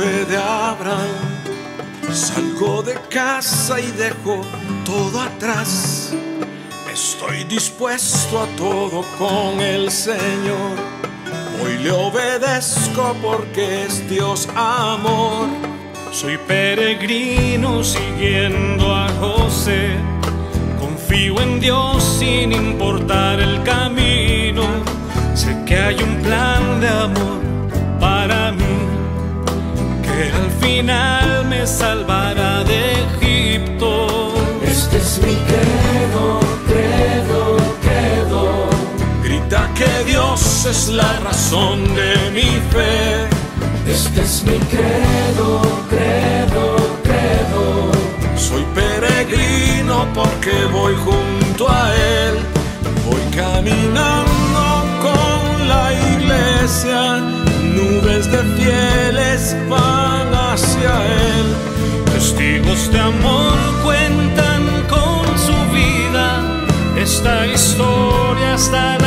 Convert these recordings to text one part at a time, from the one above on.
de Abraham. Salgo de casa y dejo todo atrás. Estoy dispuesto a todo con el Señor. Hoy le obedezco porque es Dios amor. Soy peregrino siguiendo a José. Confío en Dios sin importar el camino. Sé que hay un plan de amor que al final me salvará de Egipto. Este es mi credo, credo, credo. Grita que Dios es la razón de mi fe. Este es mi credo, credo, credo. Soy peregrino porque voy junto a Él. Voy caminando con la iglesia. Nubes de fieles van hacia Él. Testigos de amor cuentan con su vida esta historia hasta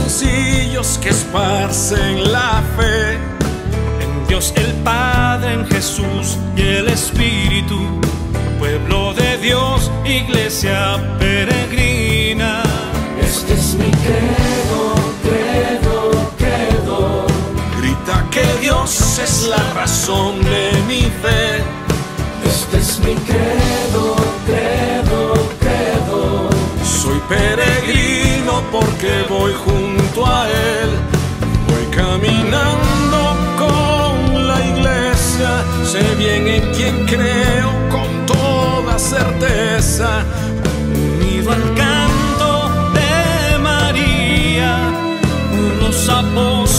sencillos que esparcen la fe. En Dios el Padre, en Jesús y el Espíritu, pueblo de Dios, iglesia peregrina. Este es mi credo, credo, credo. Grita que Dios es la razón de mi fe. Este es mi credo, credo, credo. Soy peregrino porque voy junto caminando con la iglesia. Sé bien en quien creo con toda certeza. Unido al canto de María, los apóstoles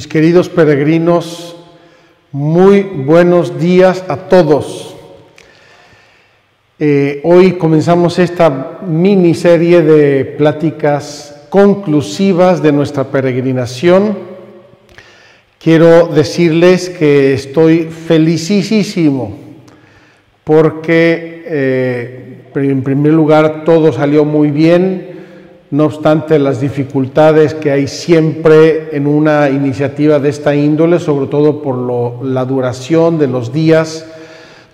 Mis queridos peregrinos, muy buenos días a todos. Eh, hoy comenzamos esta miniserie de pláticas conclusivas de nuestra peregrinación. Quiero decirles que estoy felicísimo porque eh, en primer lugar todo salió muy bien, no obstante las dificultades que hay siempre en una iniciativa de esta índole, sobre todo por la duración de los días,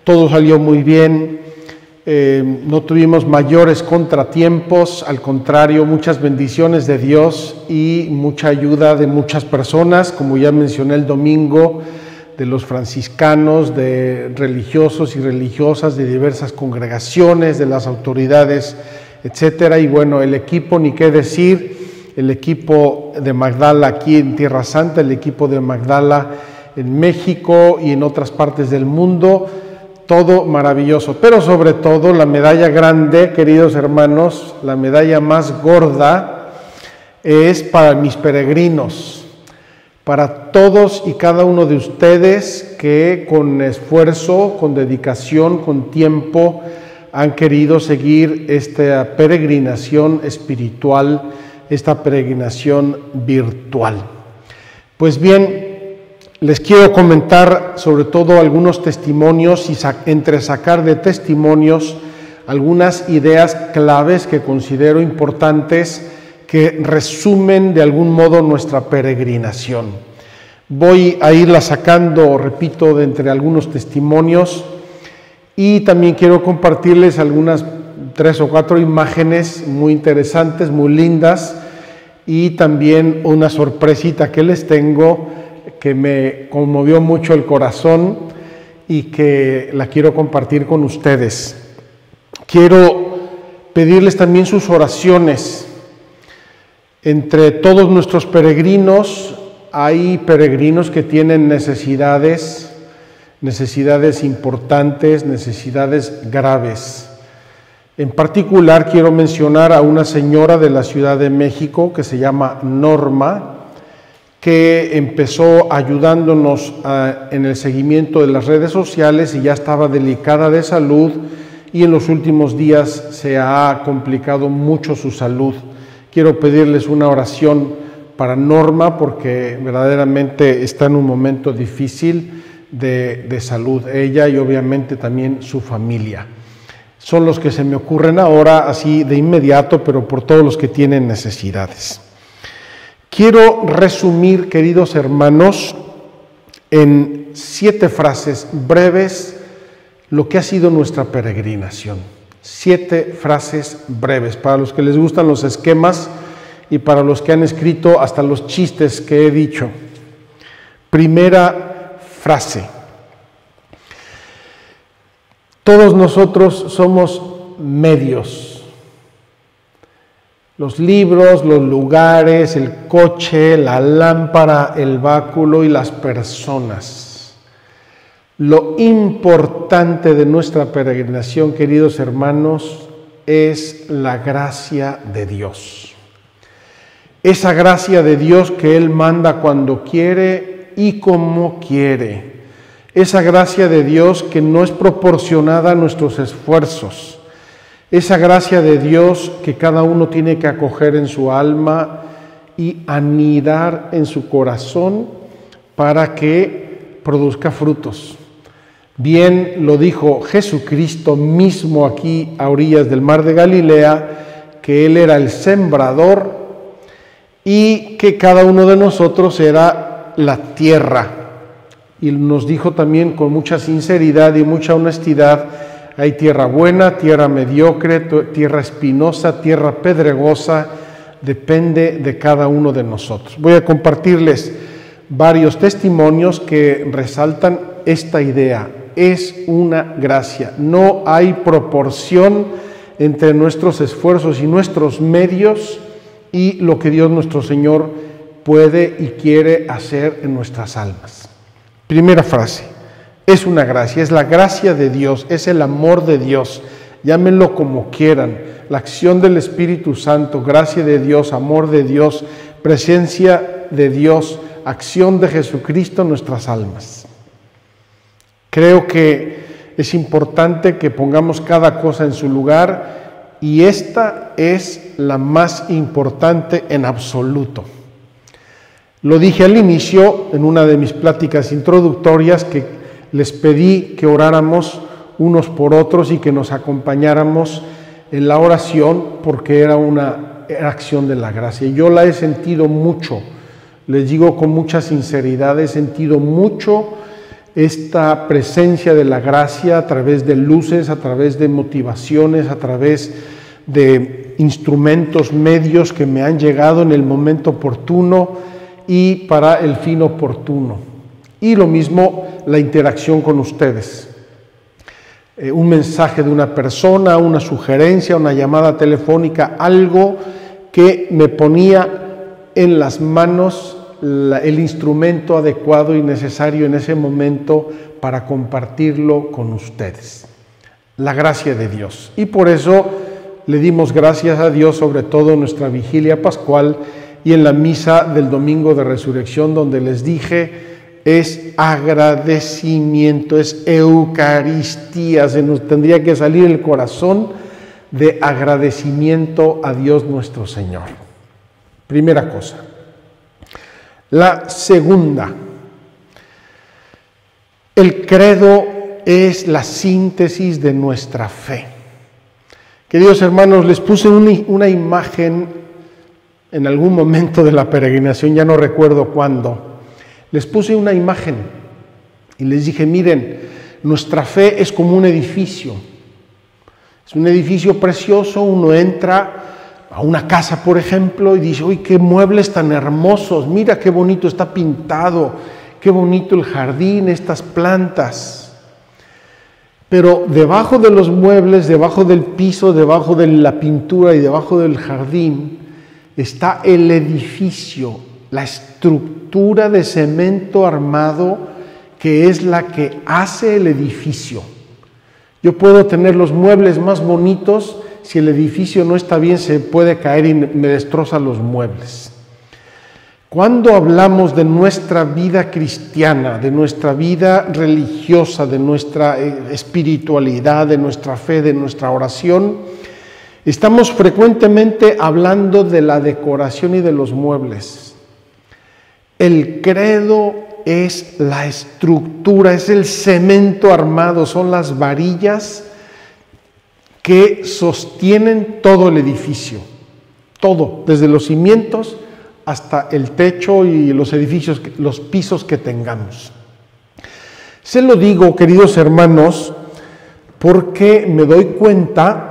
todo salió muy bien, eh, no tuvimos mayores contratiempos, al contrario, muchas bendiciones de Dios y mucha ayuda de muchas personas, como ya mencioné el domingo, de los franciscanos, de religiosos y religiosas de diversas congregaciones, de las autoridades, etcétera. Y bueno, el equipo, ni qué decir, el equipo de Magdala aquí en Tierra Santa, el equipo de Magdala en México y en otras partes del mundo, todo maravilloso. Pero sobre todo la medalla grande, queridos hermanos, la medalla más gorda es para mis peregrinos para todos y cada uno de ustedes que con esfuerzo, con dedicación, con tiempo han querido seguir esta peregrinación espiritual, esta peregrinación virtual. Pues bien, les quiero comentar sobre todo algunos testimonios y sa- entresacar de testimonios algunas ideas claves que considero importantes que resumen de algún modo nuestra peregrinación. Voy a irla sacando, repito, de entre algunos testimonios y también quiero compartirles algunas tres o cuatro imágenes muy interesantes, muy lindas y también una sorpresita que les tengo que me conmovió mucho el corazón y que la quiero compartir con ustedes. Quiero pedirles también sus oraciones. Entre todos nuestros peregrinos hay peregrinos que tienen necesidades, necesidades importantes, necesidades graves. En particular quiero mencionar a una señora de la Ciudad de México que se llama Norma, que empezó ayudándonos ah, en el seguimiento de las redes sociales y ya estaba delicada de salud y en los últimos días se ha complicado mucho su salud. Quiero pedirles una oración para Norma porque verdaderamente está en un momento difícil de, de salud, ella y obviamente también su familia. Son los que se me ocurren ahora así de inmediato, pero por todos los que tienen necesidades. Quiero resumir, queridos hermanos, en siete frases breves lo que ha sido nuestra peregrinación. Siete frases breves, para los que les gustan los esquemas y para los que han escrito hasta los chistes que he dicho. Primera frase. Todos nosotros somos medios los libros, los lugares, el coche, la lámpara, el báculo y las personas. Lo importante de nuestra peregrinación, queridos hermanos, es la gracia de Dios. Esa gracia de Dios que Él manda cuando quiere y como quiere. Esa gracia de Dios que no es proporcionada a nuestros esfuerzos esa gracia de Dios que cada uno tiene que acoger en su alma y anidar en su corazón para que produzca frutos. Bien lo dijo Jesucristo mismo aquí a orillas del mar de Galilea, que Él era el sembrador y que cada uno de nosotros era la tierra. Y nos dijo también con mucha sinceridad y mucha honestidad, hay tierra buena, tierra mediocre, tierra espinosa, tierra pedregosa, depende de cada uno de nosotros. Voy a compartirles varios testimonios que resaltan esta idea. Es una gracia. No hay proporción entre nuestros esfuerzos y nuestros medios y lo que Dios nuestro Señor puede y quiere hacer en nuestras almas. Primera frase es una gracia, es la gracia de Dios, es el amor de Dios, llámenlo como quieran, la acción del Espíritu Santo, gracia de Dios, amor de Dios, presencia de Dios, acción de Jesucristo en nuestras almas. Creo que es importante que pongamos cada cosa en su lugar y esta es la más importante en absoluto. Lo dije al inicio en una de mis pláticas introductorias que les pedí que oráramos unos por otros y que nos acompañáramos en la oración porque era una acción de la gracia. Yo la he sentido mucho, les digo con mucha sinceridad, he sentido mucho esta presencia de la gracia a través de luces, a través de motivaciones, a través de instrumentos, medios que me han llegado en el momento oportuno y para el fin oportuno. Y lo mismo la interacción con ustedes. Eh, un mensaje de una persona, una sugerencia, una llamada telefónica, algo que me ponía en las manos el instrumento adecuado y necesario en ese momento para compartirlo con ustedes. La gracia de Dios. Y por eso le dimos gracias a Dios sobre todo en nuestra vigilia pascual y en la misa del domingo de resurrección donde les dije, es agradecimiento, es Eucaristía, se nos tendría que salir el corazón de agradecimiento a Dios nuestro Señor. Primera cosa. La segunda, el credo es la síntesis de nuestra fe. Queridos hermanos, les puse una imagen en algún momento de la peregrinación, ya no recuerdo cuándo, les puse una imagen y les dije, miren, nuestra fe es como un edificio. Es un edificio precioso, uno entra a una casa, por ejemplo, y dice, uy, qué muebles tan hermosos, mira qué bonito está pintado, qué bonito el jardín, estas plantas. Pero debajo de los muebles, debajo del piso, debajo de la pintura y debajo del jardín está el edificio, la estructura de cemento armado que es la que hace el edificio. Yo puedo tener los muebles más bonitos, si el edificio no está bien se puede caer y me destroza los muebles. Cuando hablamos de nuestra vida cristiana, de nuestra vida religiosa, de nuestra eh, espiritualidad, de nuestra fe, de nuestra oración, estamos frecuentemente hablando de la decoración y de los muebles. El credo es la estructura, es el cemento armado, son las varillas que sostienen todo el edificio, todo, desde los cimientos hasta el techo y los edificios, los pisos que tengamos. Se lo digo, queridos hermanos, porque me doy cuenta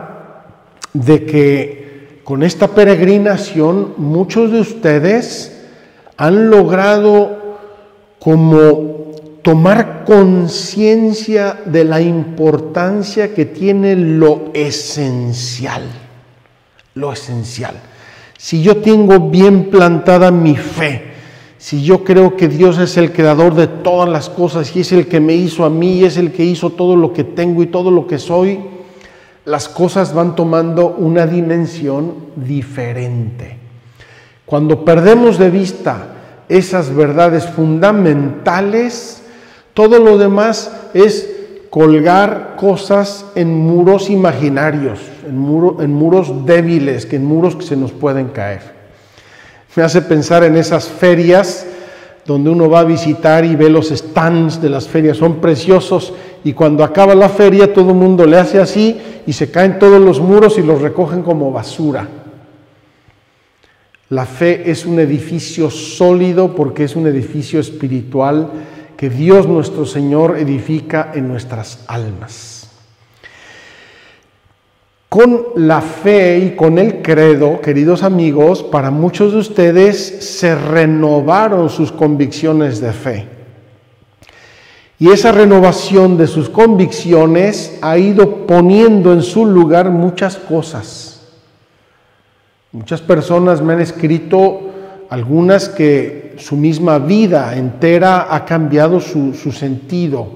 de que con esta peregrinación muchos de ustedes han logrado como tomar conciencia de la importancia que tiene lo esencial, lo esencial. Si yo tengo bien plantada mi fe, si yo creo que Dios es el creador de todas las cosas y es el que me hizo a mí y es el que hizo todo lo que tengo y todo lo que soy, las cosas van tomando una dimensión diferente. Cuando perdemos de vista esas verdades fundamentales, todo lo demás es colgar cosas en muros imaginarios, en, muros débiles, que en muros que se nos pueden caer. Me hace pensar en esas ferias donde uno va a visitar y ve los stands de las ferias, son preciosos y cuando acaba la feria todo el mundo le hace así y se caen todos los muros y los recogen como basura. La fe es un edificio sólido porque es un edificio espiritual que Dios nuestro Señor edifica en nuestras almas. Con la fe y con el credo, queridos amigos, para muchos de ustedes se renovaron sus convicciones de fe. Y esa renovación de sus convicciones ha ido poniendo en su lugar muchas cosas. Muchas personas me han escrito, algunas que su misma vida entera ha cambiado su, sentido.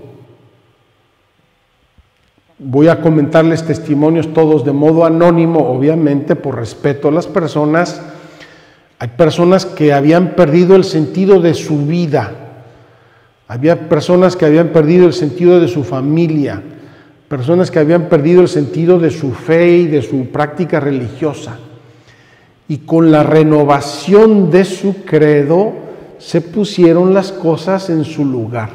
Voy a comentarles testimonios todos de modo anónimo, obviamente, por respeto a las personas. Hay personas que habían perdido el sentido de su vida. Había personas que habían perdido el sentido de su familia. Personas que habían perdido el sentido de su fe y de su práctica religiosa. Y con la renovación de su credo, se pusieron las cosas en su lugar.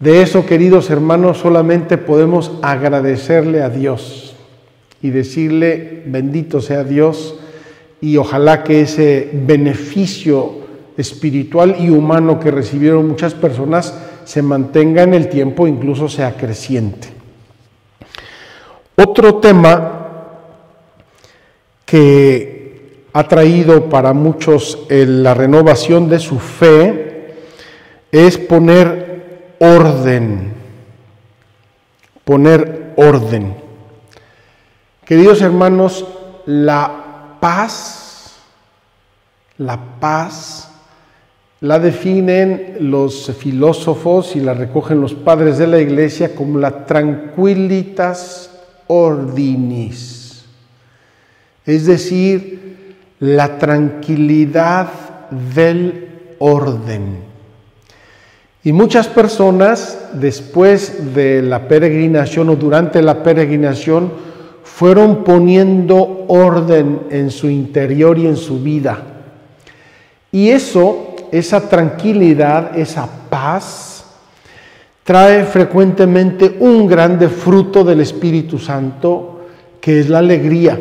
De eso, queridos hermanos, solamente podemos agradecerle a Dios y decirle, bendito sea Dios, y ojalá que ese beneficio espiritual y humano que recibieron muchas personas se mantenga en el tiempo, incluso sea creciente. Otro tema que ha traído para muchos la renovación de su fe es poner orden, poner orden. Queridos hermanos, la paz, la paz, la definen los filósofos y la recogen los padres de la iglesia como la tranquilitas ordinis, es decir, la tranquilidad del orden. Y muchas personas después de la peregrinación o durante la peregrinación fueron poniendo orden en su interior y en su vida. Y eso, esa tranquilidad, esa paz, trae frecuentemente un grande fruto del Espíritu Santo, que es la alegría.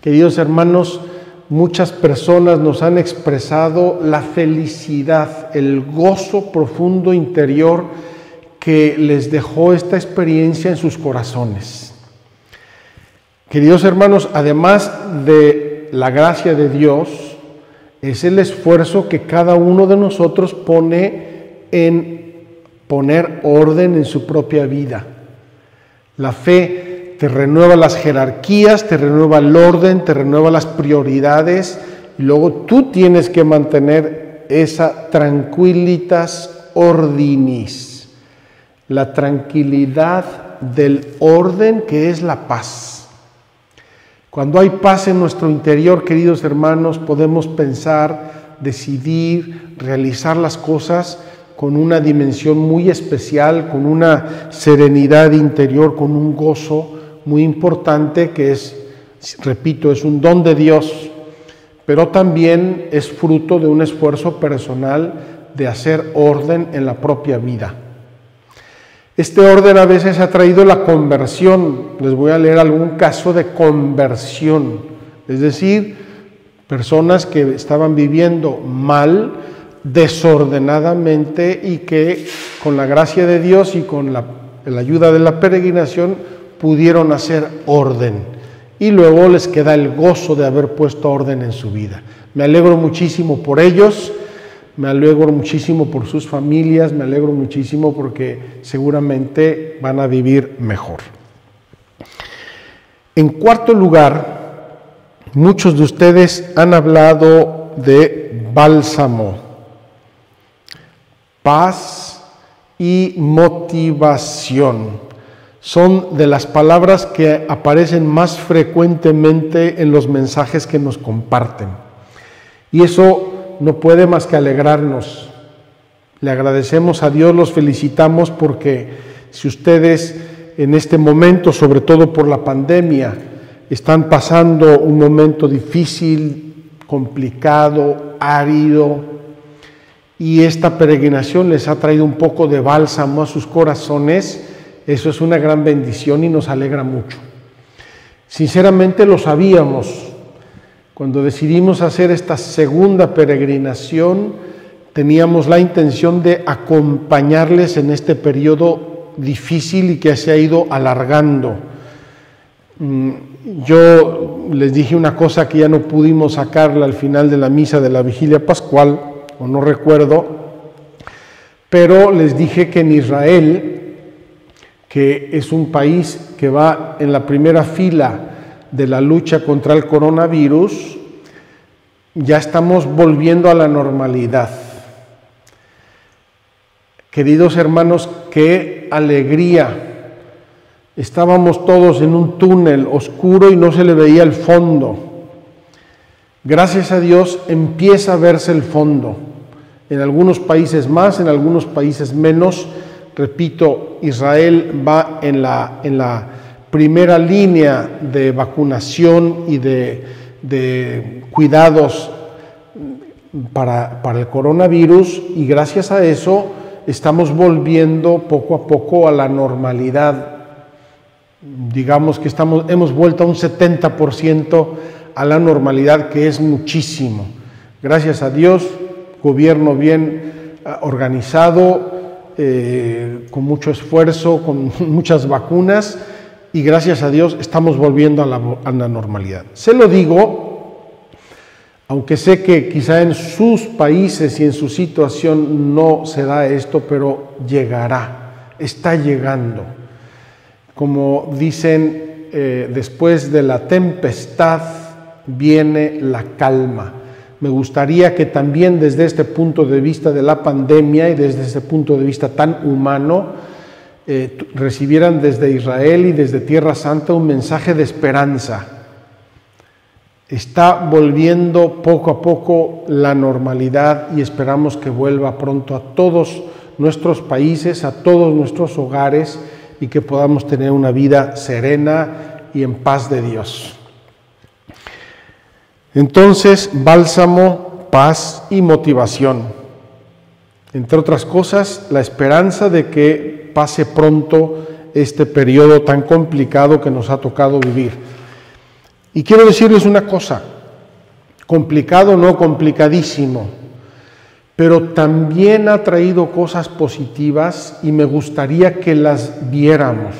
Queridos hermanos, muchas personas nos han expresado la felicidad, el gozo profundo interior que les dejó esta experiencia en sus corazones. Queridos hermanos, además de la gracia de Dios, es el esfuerzo que cada uno de nosotros pone en poner orden en su propia vida. La fe te renueva las jerarquías, te renueva el orden, te renueva las prioridades y luego tú tienes que mantener esa tranquilitas ordinis, la tranquilidad del orden que es la paz. Cuando hay paz en nuestro interior, queridos hermanos, podemos pensar, decidir, realizar las cosas con una dimensión muy especial, con una serenidad interior, con un gozo muy importante que es, repito, es un don de Dios, pero también es fruto de un esfuerzo personal de hacer orden en la propia vida. Este orden a veces ha traído la conversión. Les voy a leer algún caso de conversión. Es decir, personas que estaban viviendo mal, desordenadamente y que con la gracia de Dios y con la, ayuda de la peregrinación pudieron hacer orden. Y luego les queda el gozo de haber puesto orden en su vida. Me alegro muchísimo por ellos me alegro muchísimo por sus familias, me alegro muchísimo porque seguramente van a vivir mejor. En cuarto lugar, muchos de ustedes han hablado de bálsamo, paz y motivación. Son de las palabras que aparecen más frecuentemente en los mensajes que nos comparten. Y eso no puede más que alegrarnos. Le agradecemos a Dios, los felicitamos porque si ustedes en este momento, sobre todo por la pandemia, están pasando un momento difícil, complicado, árido, y esta peregrinación les ha traído un poco de bálsamo a sus corazones, eso es una gran bendición y nos alegra mucho. Sinceramente lo sabíamos, cuando decidimos hacer esta segunda peregrinación, teníamos la intención de acompañarles en este periodo difícil y que se ha ido alargando. Mm, yo les dije una cosa que ya no pudimos sacarla al final de la misa de la vigilia pascual, o no recuerdo, pero les dije que en Israel, que es un país que va en la primera fila de la lucha contra el coronavirus, ya estamos volviendo a la normalidad. Queridos hermanos, qué alegría. Estábamos todos en un túnel oscuro y no se le veía el fondo. Gracias a Dios empieza a verse el fondo. En algunos países más, en algunos países menos. Repito, Israel va en la, en la primera línea de vacunación y de, cuidados para, el coronavirus y gracias a eso estamos volviendo poco a poco a la normalidad. Digamos que estamos, hemos vuelto a un 70% a la normalidad, que es muchísimo. Gracias a Dios, gobierno bien ah, organizado, eh, con mucho esfuerzo, con muchas vacunas y gracias a Dios estamos volviendo a la, normalidad. Se lo digo, aunque sé que quizá en sus países y en su situación no se da esto, pero llegará, está llegando. Como dicen, eh, después de la tempestad viene la calma. Me gustaría que también desde este punto de vista de la pandemia y desde este punto de vista tan humano, eh, recibieran desde Israel y desde Tierra Santa un mensaje de esperanza. Está volviendo poco a poco la normalidad y esperamos que vuelva pronto a todos nuestros países, a todos nuestros hogares y que podamos tener una vida serena y en paz de Dios. Entonces, bálsamo, paz y motivación. Entre otras cosas, la esperanza de que pase pronto este periodo tan complicado que nos ha tocado vivir. Y quiero decirles una cosa, complicado, no complicadísimo, pero también ha traído cosas positivas y me gustaría que las viéramos.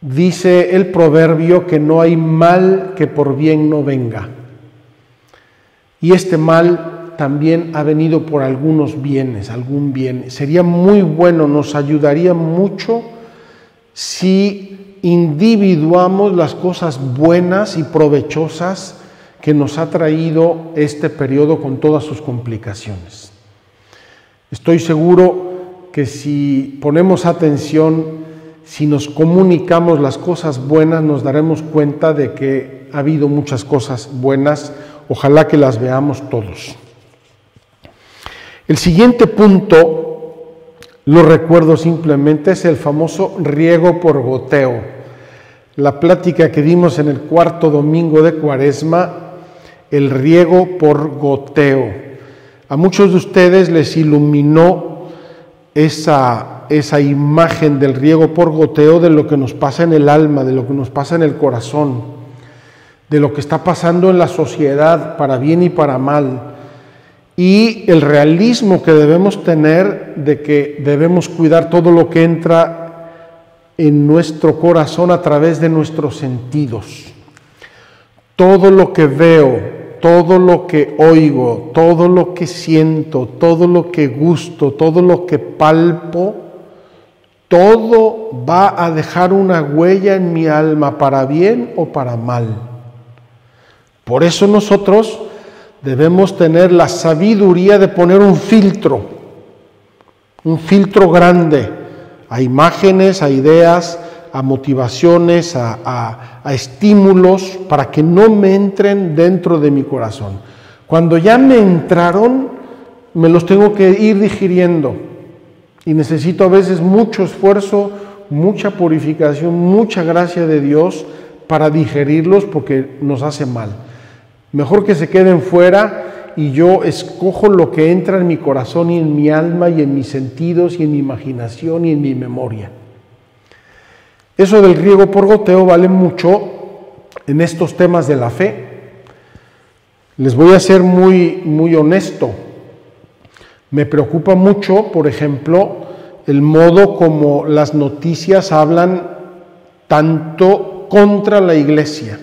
Dice el proverbio que no hay mal que por bien no venga. Y este mal también ha venido por algunos bienes, algún bien. Sería muy bueno, nos ayudaría mucho si individuamos las cosas buenas y provechosas que nos ha traído este periodo con todas sus complicaciones. Estoy seguro que si ponemos atención, si nos comunicamos las cosas buenas, nos daremos cuenta de que ha habido muchas cosas buenas. Ojalá que las veamos todos. El siguiente punto, lo recuerdo simplemente, es el famoso riego por goteo. La plática que dimos en el cuarto domingo de Cuaresma el riego por goteo. A muchos de ustedes les iluminó esa, esa imagen del riego por goteo de lo que nos pasa en el alma, de lo que nos pasa en el corazón, de lo que está pasando en la sociedad para bien y para mal, y el realismo que debemos tener de que debemos cuidar todo lo que entra en nuestro corazón a través de nuestros sentidos. Todo lo que veo, todo lo que oigo, todo lo que siento, todo lo que gusto, todo lo que palpo, todo va a dejar una huella en mi alma para bien o para mal. Por eso nosotros debemos tener la sabiduría de poner un filtro, un filtro grande a imágenes, a ideas, a motivaciones, a, estímulos, para que no me entren dentro de mi corazón. Cuando ya me entraron, me los tengo que ir digiriendo y necesito a veces mucho esfuerzo, mucha purificación, mucha gracia de Dios para digerirlos porque nos hace mal. Mejor que se queden fuera y yo escojo lo que entra en mi corazón y en mi alma y en mis sentidos y en mi imaginación y en mi memoria. Eso del riego por goteo vale mucho en estos temas de la fe. Les voy a ser muy, muy honesto. Me preocupa mucho, por ejemplo, el modo como las noticias hablan tanto contra la iglesia.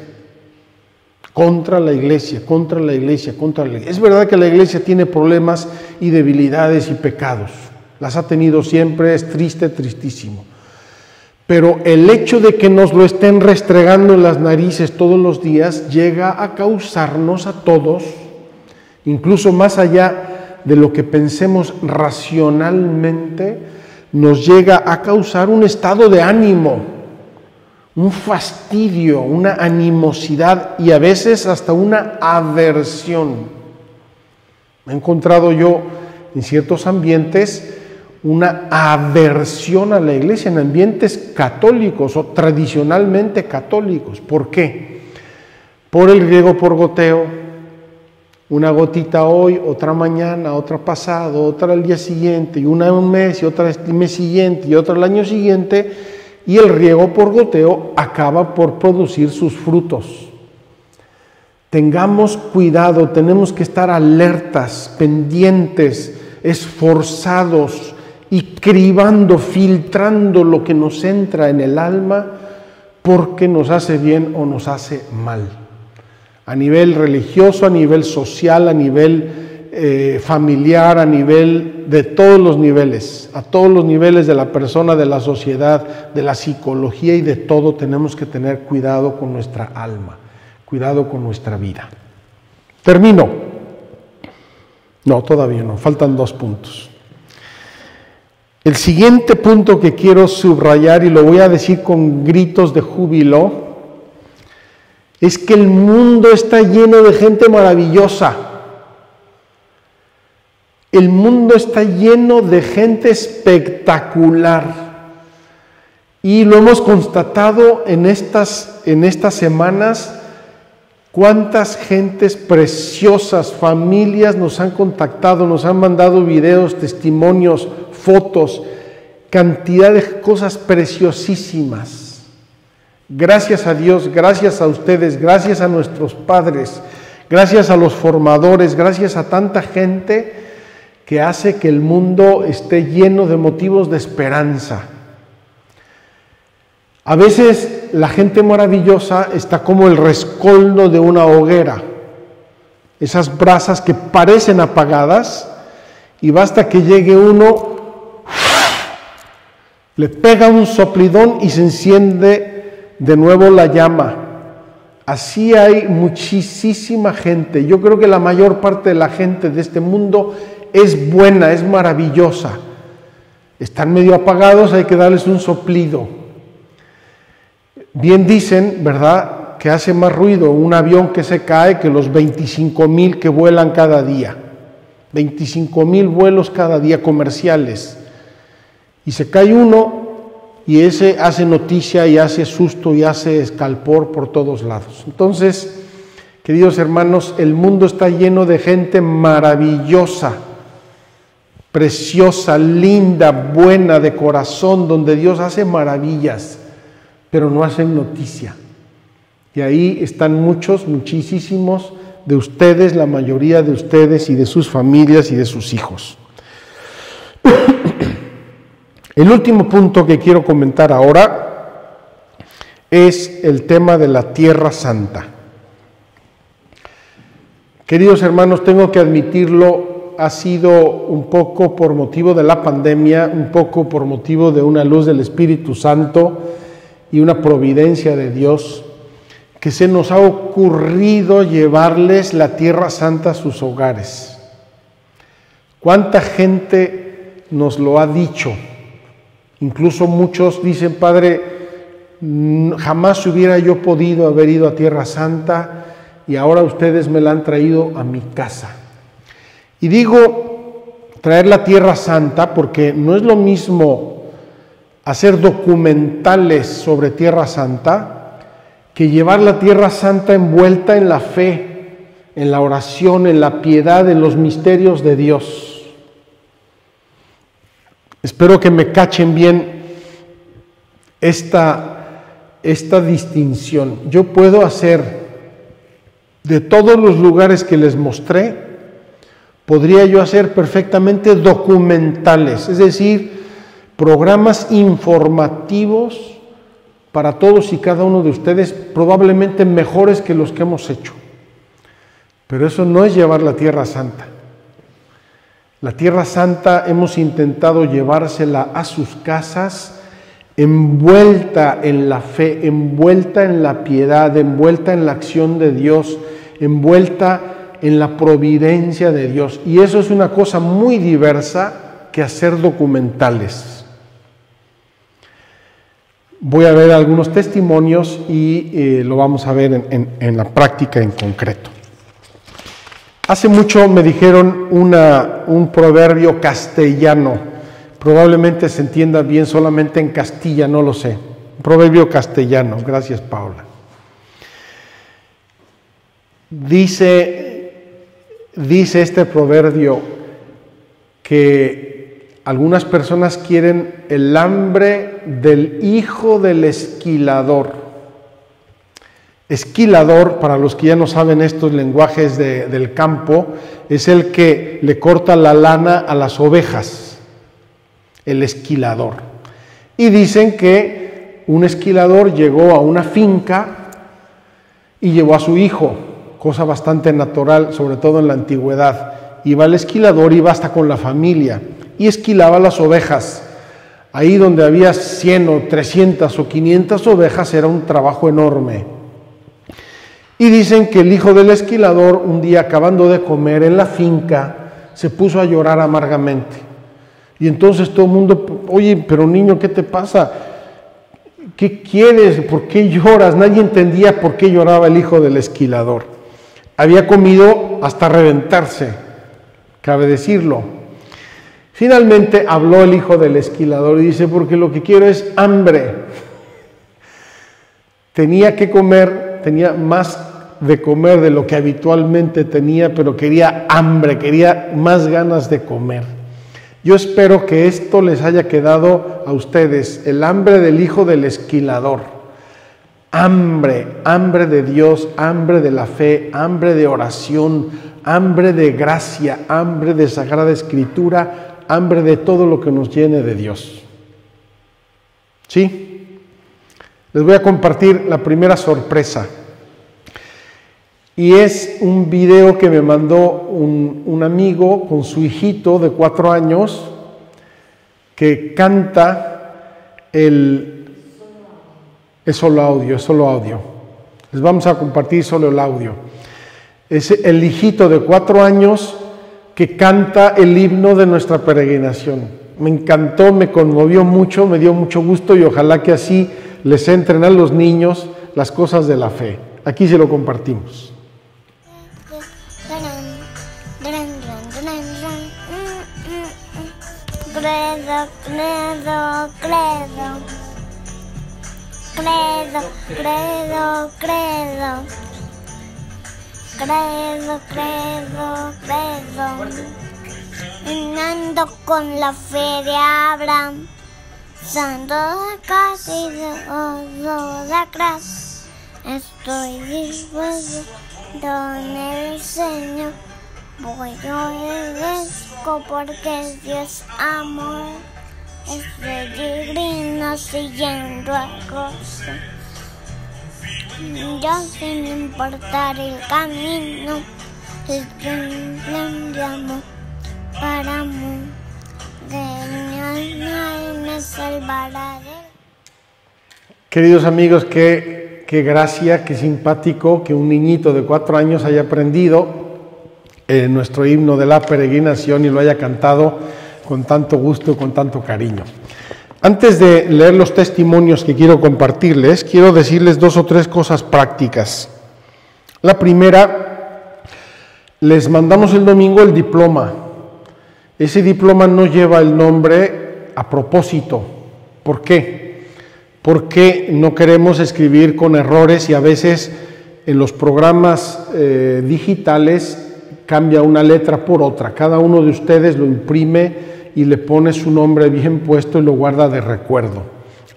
Contra la iglesia, contra la iglesia, contra la iglesia. Es verdad que la iglesia tiene problemas y debilidades y pecados. Las ha tenido siempre, es triste, tristísimo. Pero el hecho de que nos lo estén restregando en las narices todos los días llega a causarnos a todos, incluso más allá de lo que pensemos racionalmente, nos llega a causar un estado de ánimo, un fastidio, una animosidad y a veces hasta una aversión. He encontrado yo en ciertos ambientes una aversión a la iglesia en ambientes católicos o tradicionalmente católicos. ¿Por qué? Por el griego por goteo, una gotita hoy, otra mañana, otra pasado, otra al día siguiente, y una un mes, y otra el mes siguiente, y otra el año siguiente, y el riego por goteo acaba por producir sus frutos. Tengamos cuidado, tenemos que estar alertas, pendientes, esforzados, y cribando, filtrando lo que nos entra en el alma porque nos hace bien o nos hace mal. A nivel religioso, a nivel social, a nivel eh, familiar, a nivel de todos los niveles, a todos los niveles de la persona, de la sociedad, de la psicología y de todo tenemos que tener cuidado con nuestra alma, cuidado con nuestra vida. Termino. No, todavía no, faltan dos puntos. El siguiente punto que quiero subrayar, y lo voy a decir con gritos de júbilo, es que el mundo está lleno de gente maravillosa. El mundo está lleno de gente espectacular. Y lo hemos constatado en estas, en estas semanas Cuántas gentes preciosas, familias nos han contactado, nos han mandado videos, testimonios, fotos, cantidad de cosas preciosísimas. Gracias a Dios, gracias a ustedes, gracias a nuestros padres, gracias a los formadores, gracias a tanta gente que hace que el mundo esté lleno de motivos de esperanza. A veces la gente maravillosa está como el rescoldo de una hoguera. esas brasas que parecen apagadas y basta que llegue uno, le pega un soplidón y se enciende de nuevo la llama. Así hay muchísima gente. Yo creo que la mayor parte de la gente de este mundo es buena, es maravillosa. Están medio apagados, hay que darles un soplido. Bien dicen, ¿verdad?, que hace más ruido un avión que se cae que los 25 mil que vuelan cada día. 25 mil vuelos cada día comerciales. Y se cae uno y ese hace noticia y hace susto y hace escalpor por todos lados. Entonces, queridos hermanos, el mundo está lleno de gente maravillosa, preciosa, linda, buena de corazón, donde Dios hace maravillas, pero no hacen noticia. Y ahí están muchos, muchísimos de ustedes, la mayoría de ustedes y de sus familias y de sus hijos. El último punto que quiero comentar ahora es el tema de la Tierra Santa. Queridos hermanos, tengo que admitirlo, ha sido un poco por motivo de la pandemia, un poco por motivo de una luz del Espíritu Santo y una providencia de Dios, que se nos ha ocurrido llevarles la Tierra Santa a sus hogares. ¿Cuánta gente nos lo ha dicho? Incluso muchos dicen, Padre, jamás hubiera yo podido haber ido a Tierra Santa y ahora ustedes me la han traído a mi casa. Y digo traer la Tierra Santa porque no es lo mismo hacer documentales sobre Tierra Santa que llevar la Tierra Santa envuelta en la fe, en la oración, en la piedad, en los misterios de Dios. Espero que me cachen bien esta, esta distinción. Yo puedo hacer de todos los lugares que les mostré, podría yo hacer perfectamente documentales, es decir, programas informativos para todos y cada uno de ustedes, probablemente mejores que los que hemos hecho. Pero eso no es llevar la Tierra Santa. La Tierra Santa hemos intentado llevársela a sus casas envuelta en la fe, envuelta en la piedad, envuelta en la acción de Dios, envuelta en la providencia de Dios. Y eso es una cosa muy diversa que hacer documentales. Voy a ver algunos testimonios y eh, lo vamos a ver en, en la práctica en concreto. Hace mucho me dijeron una, un proverbio castellano, probablemente se entienda bien solamente en Castilla, no lo sé. Un proverbio castellano, gracias Paula. Dice, dice este proverbio que algunas personas quieren el hambre del hijo del esquilador. Esquilador, para los que ya no saben estos lenguajes del campo, es el que le corta la lana a las ovejas, el esquilador. Y dicen que un esquilador llegó a una finca y llevó a su hijo, cosa bastante natural, sobre todo en la antigüedad. Iba el esquilador, iba hasta con la familia y esquilaba las ovejas. Ahí donde había 100 o 300 o 500 ovejas era un trabajo enorme. Y dicen que el hijo del esquilador, un día acabando de comer en la finca, se puso a llorar amargamente. Y entonces todo el mundo, oye, pero niño, ¿qué te pasa? ¿Qué quieres? ¿Por qué lloras? Nadie entendía por qué lloraba el hijo del esquilador. Había comido hasta reventarse, cabe decirlo. Finalmente habló el hijo del esquilador y dice, porque lo que quiero es hambre. Tenía que comer, tenía más de comer de lo que habitualmente tenía, pero quería hambre, quería más ganas de comer. Yo espero que esto les haya quedado a ustedes, el hambre del hijo del esquilador. Hambre, hambre de Dios, hambre de la fe, hambre de oración, hambre de gracia, hambre de sagrada escritura, hambre de todo lo que nos llene de Dios. ¿Sí? Les voy a compartir la primera sorpresa. y es un video que me mandó un, un amigo con su hijito de cuatro años que canta el... Es solo audio, es solo audio. Les vamos a compartir solo el audio. Es el hijito de cuatro años que canta el himno de nuestra peregrinación. Me encantó, me conmovió mucho, me dio mucho gusto y ojalá que así les entren a los niños las cosas de la fe. Aquí se lo compartimos. Credo, credo, credo. Credo, credo, credo. Ando con la fe de Abraham. Santo de casa y de atrás. Estoy dispuesto con el Señor. Voy yo obedezco porque Dios amor. Estoy peregrino siguiendo a gozo. Yo sin importar el camino, el plan de amor para mí. De mi me salvará Queridos amigos, qué, qué gracia, qué simpático que un niñito de cuatro años haya aprendido eh, nuestro himno de la peregrinación y lo haya cantado con tanto gusto, con tanto cariño. Antes de leer los testimonios que quiero compartirles, quiero decirles dos o tres cosas prácticas. La primera, les mandamos el domingo el diploma. Ese diploma no lleva el nombre a propósito. ¿Por qué? Porque no queremos escribir con errores y a veces en los programas eh, digitales cambia una letra por otra. Cada uno de ustedes lo imprime y le pone su nombre bien puesto y lo guarda de recuerdo.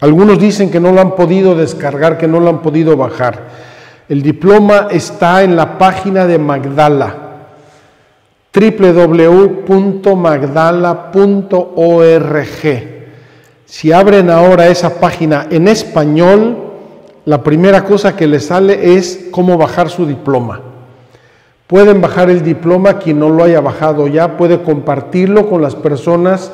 Algunos dicen que no lo han podido descargar, que no lo han podido bajar. El diploma está en la página de Magdala, www.magdala.org. Si abren ahora esa página en español, la primera cosa que les sale es cómo bajar su diploma. Pueden bajar el diploma, quien no lo haya bajado ya puede compartirlo con las personas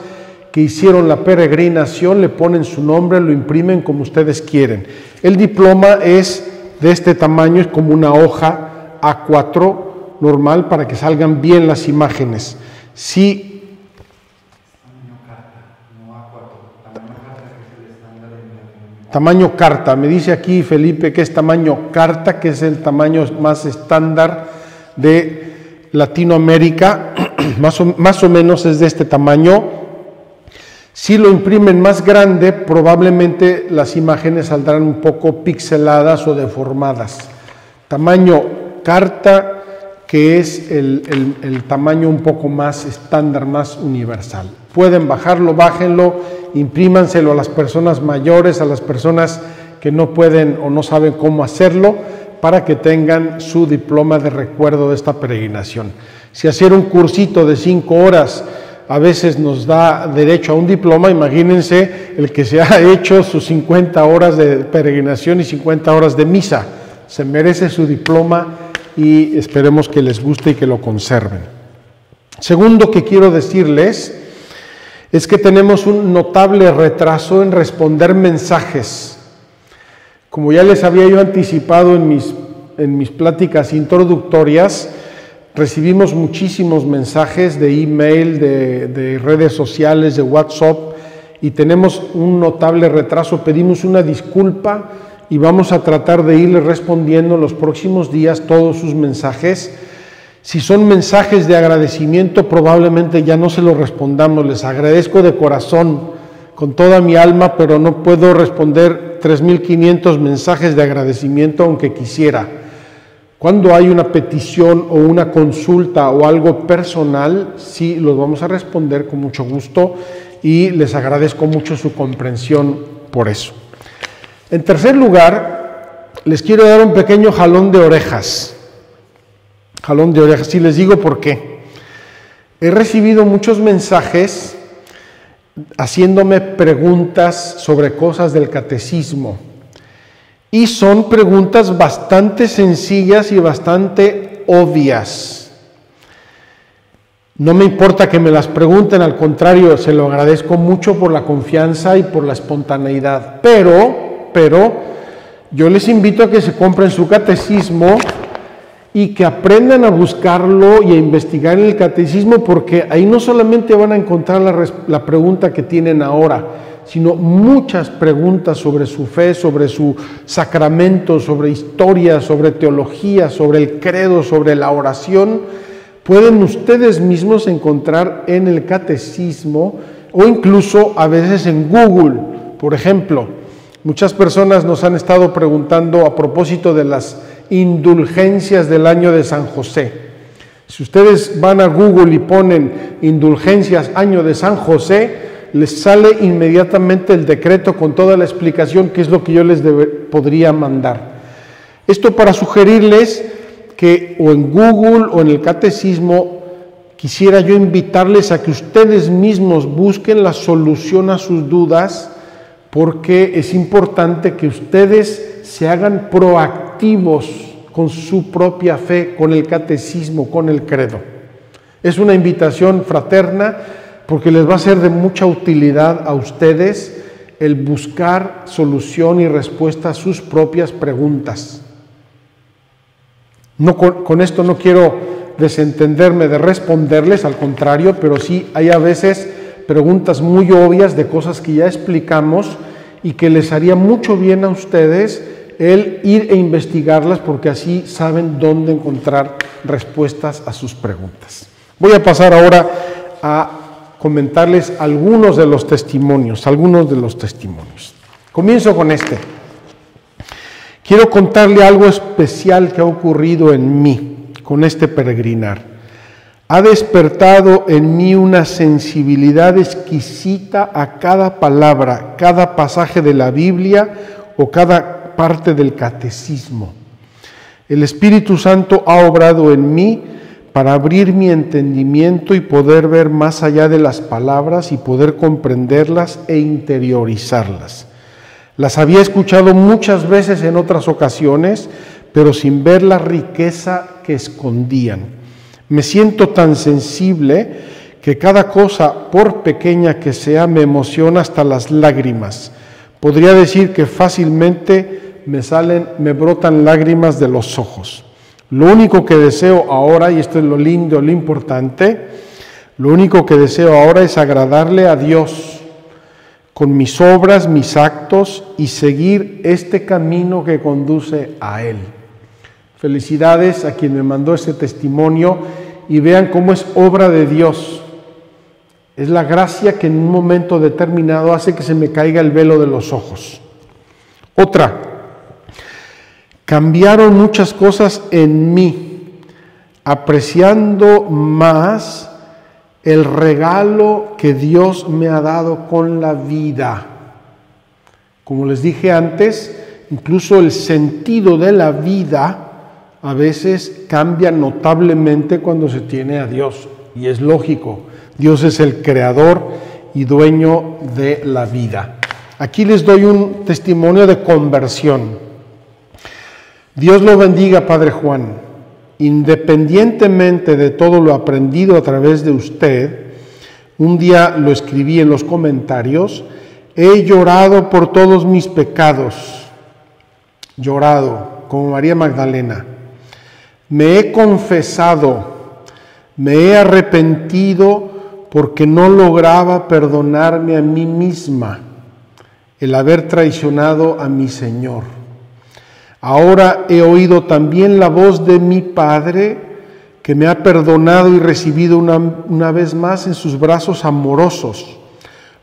que hicieron la peregrinación, le ponen su nombre, lo imprimen como ustedes quieren. El diploma es de este tamaño, es como una hoja A4 normal para que salgan bien las imágenes. Si Tamaño carta, me dice aquí Felipe que es tamaño carta, que es el tamaño más estándar de Latinoamérica, más o, más o menos es de este tamaño. Si lo imprimen más grande, probablemente las imágenes saldrán un poco pixeladas o deformadas. Tamaño carta, que es el, el, el, tamaño un poco más estándar, más universal. Pueden bajarlo, bájenlo, imprímanselo a las personas mayores, a las personas que no pueden o no saben cómo hacerlo para que tengan su diploma de recuerdo de esta peregrinación. Si hacer un cursito de cinco horas a veces nos da derecho a un diploma, imagínense el que se ha hecho sus 50 horas de peregrinación y 50 horas de misa. Se merece su diploma y esperemos que les guste y que lo conserven. Segundo que quiero decirles es que tenemos un notable retraso en responder mensajes como ya les había yo anticipado en mis, en mis pláticas introductorias, recibimos muchísimos mensajes de email, de, de redes sociales, de WhatsApp, y tenemos un notable retraso. Pedimos una disculpa y vamos a tratar de irles respondiendo en los próximos días todos sus mensajes. Si son mensajes de agradecimiento, probablemente ya no se los respondamos. Les agradezco de corazón, con toda mi alma, pero no puedo responder 3.500 mensajes de agradecimiento aunque quisiera. Cuando hay una petición o una consulta o algo personal, sí los vamos a responder con mucho gusto y les agradezco mucho su comprensión por eso. En tercer lugar, les quiero dar un pequeño jalón de orejas. Jalón de orejas, y les digo por qué. He recibido muchos mensajes haciéndome preguntas sobre cosas del catecismo. Y son preguntas bastante sencillas y bastante obvias. No me importa que me las pregunten, al contrario, se lo agradezco mucho por la confianza y por la espontaneidad. Pero, pero, yo les invito a que se compren su catecismo y que aprendan a buscarlo y a investigar en el catecismo, porque ahí no solamente van a encontrar la, pregunta que tienen ahora, sino muchas preguntas sobre su fe, sobre su sacramento, sobre historia, sobre teología, sobre el credo, sobre la oración, pueden ustedes mismos encontrar en el catecismo o incluso a veces en Google. Por ejemplo, muchas personas nos han estado preguntando a propósito de las indulgencias del año de San José. Si ustedes van a Google y ponen indulgencias año de San José, les sale inmediatamente el decreto con toda la explicación que es lo que yo les podría mandar. Esto para sugerirles que o en Google o en el catecismo quisiera yo invitarles a que ustedes mismos busquen la solución a sus dudas porque es importante que ustedes se hagan proactivos con su propia fe, con el catecismo, con el credo. Es una invitación fraterna porque les va a ser de mucha utilidad a ustedes el buscar solución y respuesta a sus propias preguntas. No, con, esto no quiero desentenderme de responderles, al contrario, pero sí hay a veces preguntas muy obvias de cosas que ya explicamos y que les haría mucho bien a ustedes el ir e investigarlas porque así saben dónde encontrar respuestas a sus preguntas. Voy a pasar ahora a comentarles algunos de los testimonios, algunos de los testimonios. Comienzo con este. Quiero contarle algo especial que ha ocurrido en mí con este peregrinar. Ha despertado en mí una sensibilidad exquisita a cada palabra, cada pasaje de la Biblia o cada parte del catecismo. El Espíritu Santo ha obrado en mí para abrir mi entendimiento y poder ver más allá de las palabras y poder comprenderlas e interiorizarlas. Las había escuchado muchas veces en otras ocasiones, pero sin ver la riqueza que escondían. Me siento tan sensible que cada cosa, por pequeña que sea, me emociona hasta las lágrimas. Podría decir que fácilmente me salen, me brotan lágrimas de los ojos. Lo único que deseo ahora, y esto es lo lindo, lo importante, lo único que deseo ahora es agradarle a Dios con mis obras, mis actos y seguir este camino que conduce a Él. Felicidades a quien me mandó ese testimonio y vean cómo es obra de Dios. Es la gracia que en un momento determinado hace que se me caiga el velo de los ojos. Otra, cambiaron muchas cosas en mí, apreciando más el regalo que Dios me ha dado con la vida. Como les dije antes, incluso el sentido de la vida a veces cambia notablemente cuando se tiene a Dios. Y es lógico, Dios es el creador y dueño de la vida. Aquí les doy un testimonio de conversión. Dios lo bendiga, Padre Juan. Independientemente de todo lo aprendido a través de usted, un día lo escribí en los comentarios, he llorado por todos mis pecados, llorado como María Magdalena. Me he confesado, me he arrepentido porque no lograba perdonarme a mí misma el haber traicionado a mi Señor. Ahora he oído también la voz de mi Padre, que me ha perdonado y recibido una, vez más en sus brazos amorosos,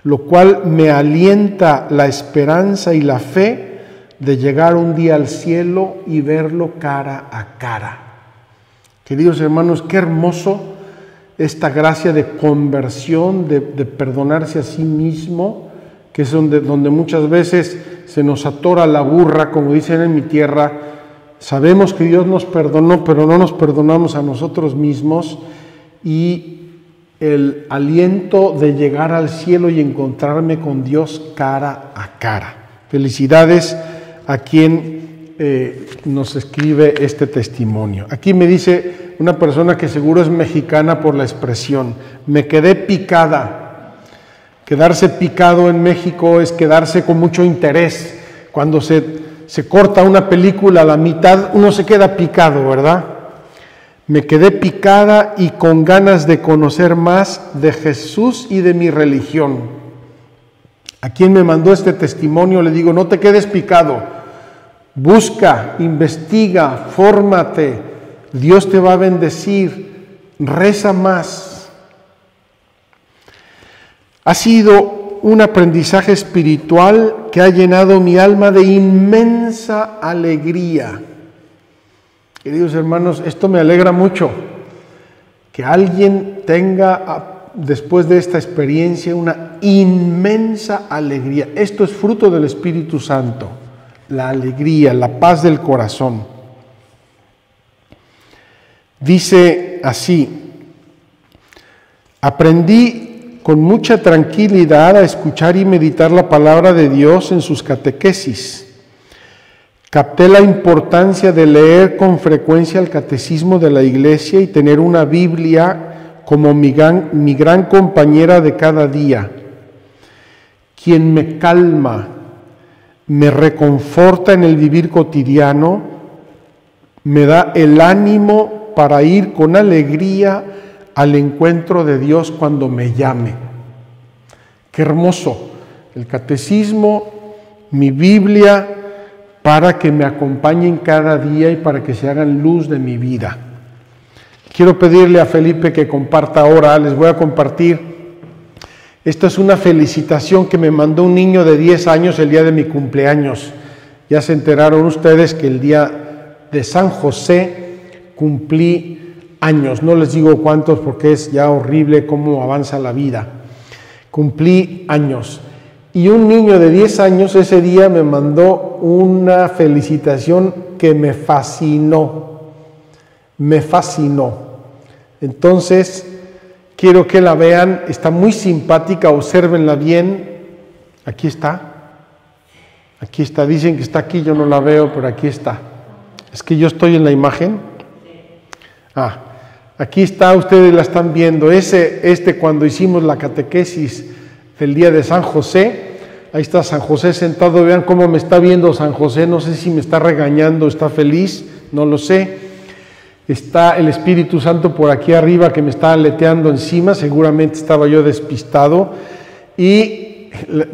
lo cual me alienta la esperanza y la fe de llegar un día al cielo y verlo cara a cara. Queridos hermanos, qué hermoso esta gracia de conversión, de, perdonarse a sí mismo, que es donde, donde muchas veces se nos atora la burra, como dicen en mi tierra, sabemos que Dios nos perdonó, pero no nos perdonamos a nosotros mismos y el aliento de llegar al cielo y encontrarme con Dios cara a cara. Felicidades a quien eh, nos escribe este testimonio. Aquí me dice una persona que seguro es mexicana por la expresión, me quedé picada. Quedarse picado en México es quedarse con mucho interés. Cuando se, se corta una película a la mitad, uno se queda picado, ¿verdad? Me quedé picada y con ganas de conocer más de Jesús y de mi religión. A quien me mandó este testimonio le digo, no te quedes picado, busca, investiga, fórmate, Dios te va a bendecir, reza más. Ha sido un aprendizaje espiritual que ha llenado mi alma de inmensa alegría. Queridos hermanos, esto me alegra mucho, que alguien tenga después de esta experiencia una inmensa alegría. Esto es fruto del Espíritu Santo, la alegría, la paz del corazón. Dice así, aprendí con mucha tranquilidad a escuchar y meditar la palabra de Dios en sus catequesis. Capté la importancia de leer con frecuencia el catecismo de la iglesia y tener una Biblia como mi gran, mi gran compañera de cada día, quien me calma, me reconforta en el vivir cotidiano, me da el ánimo para ir con alegría al encuentro de Dios cuando me llame. Qué hermoso, el catecismo, mi Biblia, para que me acompañen cada día y para que se hagan luz de mi vida. Quiero pedirle a Felipe que comparta ahora, les voy a compartir. Esto es una felicitación que me mandó un niño de 10 años el día de mi cumpleaños. Ya se enteraron ustedes que el día de San José cumplí años. No les digo cuántos porque es ya horrible cómo avanza la vida. Cumplí años. Y un niño de 10 años ese día me mandó una felicitación que me fascinó, me fascinó. Entonces, quiero que la vean, está muy simpática, observenla bien. Aquí está, aquí está, dicen que está aquí, yo no la veo, pero aquí está. Es que yo estoy en la imagen. Ah, aquí está, ustedes la están viendo. Ese, este cuando hicimos la catequesis del día de San José, Ahí está San José sentado, vean cómo me está viendo San José, no sé si me está regañando, está feliz, no lo sé. Está el Espíritu Santo por aquí arriba que me está aleteando encima, seguramente estaba yo despistado. Y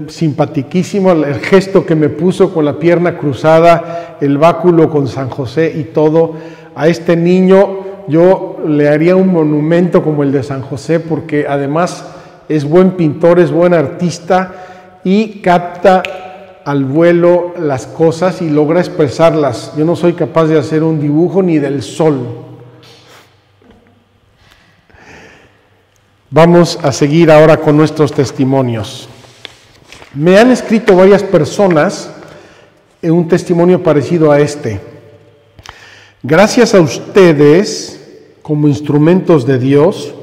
simpatiquísimo el gesto que me puso con la pierna cruzada, el báculo con San José y todo. A este niño yo le haría un monumento como el de San José porque además es buen pintor, es buen artista y capta al vuelo las cosas y logra expresarlas. Yo no soy capaz de hacer un dibujo ni del sol. Vamos a seguir ahora con nuestros testimonios. Me han escrito varias personas en un testimonio parecido a este. Gracias a ustedes, como instrumentos de Dios,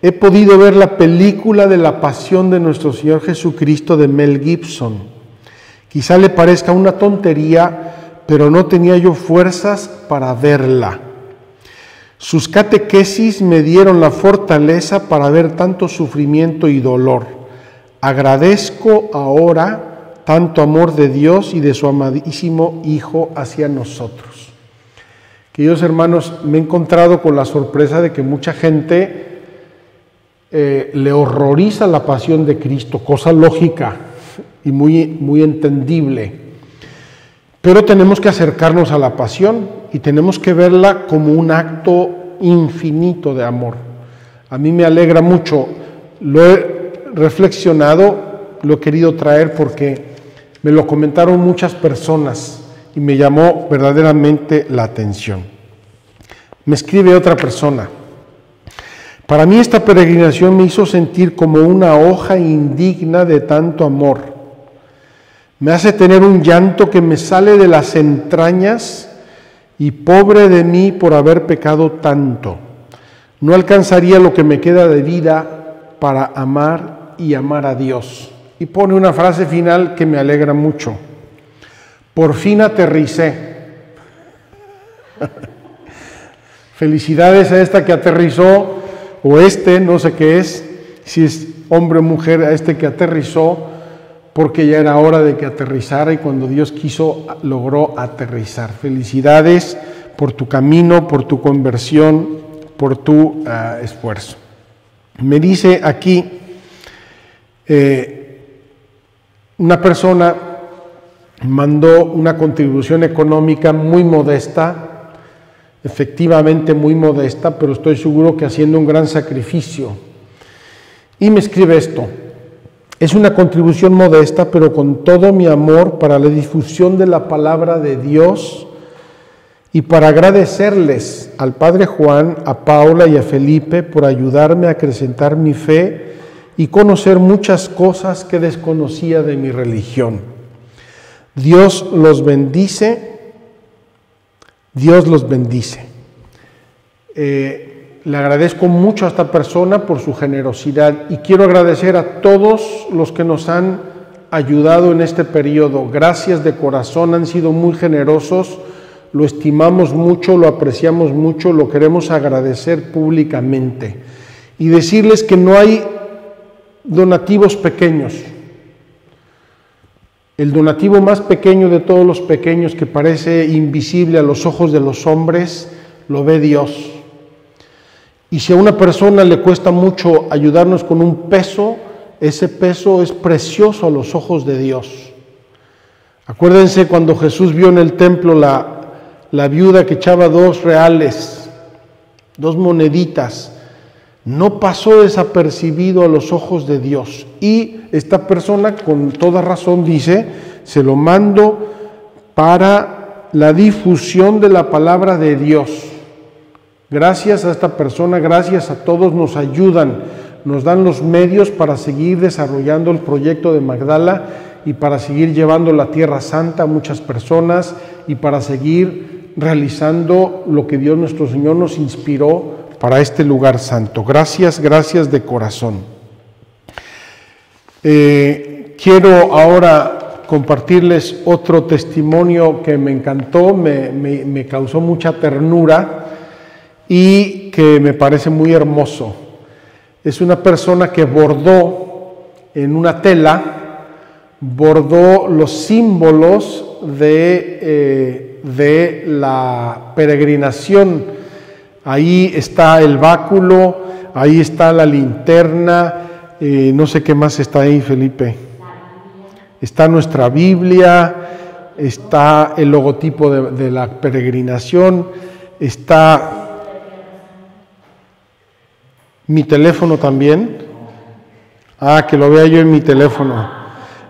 he podido ver la película de la pasión de nuestro Señor Jesucristo de Mel Gibson. Quizá le parezca una tontería, pero no tenía yo fuerzas para verla. Sus catequesis me dieron la fortaleza para ver tanto sufrimiento y dolor. Agradezco ahora tanto amor de Dios y de su amadísimo Hijo hacia nosotros. Queridos hermanos, me he encontrado con la sorpresa de que mucha gente eh, le horroriza la pasión de Cristo, cosa lógica y muy, muy entendible. Pero tenemos que acercarnos a la pasión y tenemos que verla como un acto infinito de amor. A mí me alegra mucho, lo he reflexionado, lo he querido traer porque me lo comentaron muchas personas y me llamó verdaderamente la atención. Me escribe otra persona. Para mí esta peregrinación me hizo sentir como una hoja indigna de tanto amor. Me hace tener un llanto que me sale de las entrañas y pobre de mí por haber pecado tanto. No alcanzaría lo que me queda de vida para amar y amar a Dios. Y pone una frase final que me alegra mucho. Por fin aterricé. Felicidades a esta que aterrizó, o este, no sé qué es, si es hombre o mujer, a este que aterrizó, porque ya era hora de que aterrizara y cuando Dios quiso logró aterrizar. Felicidades por tu camino, por tu conversión, por tu uh, esfuerzo. Me dice aquí eh, una persona mandó una contribución económica muy modesta, efectivamente muy modesta, pero estoy seguro que haciendo un gran sacrificio. Y me escribe esto, es una contribución modesta, pero con todo mi amor para la difusión de la palabra de Dios y para agradecerles al Padre Juan, a Paula y a Felipe por ayudarme a acrecentar mi fe y conocer muchas cosas que desconocía de mi religión. Dios los bendice, Dios los bendice. Eh, le agradezco mucho a esta persona por su generosidad y quiero agradecer a todos los que nos han ayudado en este periodo. Gracias de corazón, han sido muy generosos, lo estimamos mucho, lo apreciamos mucho, lo queremos agradecer públicamente y decirles que no hay donativos pequeños. El donativo más pequeño de todos los pequeños que parece invisible a los ojos de los hombres, lo ve Dios. Y si a una persona le cuesta mucho ayudarnos con un peso, ese peso es precioso a los ojos de Dios. Acuérdense cuando Jesús vio en el templo la, la viuda que echaba dos reales, dos moneditas, no pasó desapercibido a los ojos de Dios. Y esta persona con toda razón dice, se lo mando para la difusión de la palabra de Dios. Gracias a esta persona, gracias a todos nos ayudan, nos dan los medios para seguir desarrollando el proyecto de Magdala y para seguir llevando la Tierra Santa a muchas personas y para seguir realizando lo que Dios nuestro Señor nos inspiró para este lugar santo. Gracias, gracias de corazón. Eh, quiero ahora compartirles otro testimonio que me encantó, me, me causó mucha ternura y que me parece muy hermoso. Es una persona que bordó en una tela, bordó los símbolos de, eh, de la peregrinación Ahí está el báculo, ahí está la linterna, eh, no sé qué más está ahí, Felipe. Está nuestra Biblia, está el logotipo de, de la peregrinación, está mi teléfono también. Ah, que lo vea yo en mi teléfono.